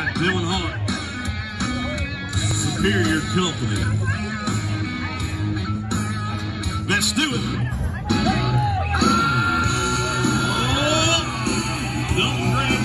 by Dylan Hart. Superior Company. Let's do it. Oh,